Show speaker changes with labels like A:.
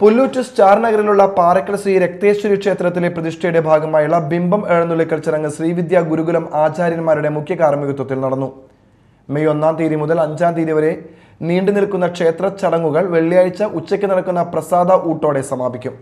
A: Pullut star നഗറിലുള്ള പാറക്കൽ ശ്രീ രക്തേശ്വരി ക്ഷേത്രത്തിലെ പ്രതിഷ്ഠയുടെ ഭാഗമായുള്ള ബിംബം എഴുന്നള്ളിക്കൽ ചടങ്ങ് ശ്രീവിദ്യ ഗുരുകുലം ആചാര്യന്മാരുടെ മുഖ്യ കാർമ്മികത്വത്തിൽ നടന്നു. മെയ് ഒന്നാം തീയതി മുതൽ അഞ്ചാം തീയതി വരെ നീണ്ടു നിൽക്കുന്ന ക്ഷേത്ര ചടങ്ങുകൾ വെള്ളിയാഴ്ച ഉച്ചയ്ക്ക് നടക്കുന്ന പ്രസാദ ഊട്ടോടെ സമാപിക്കും.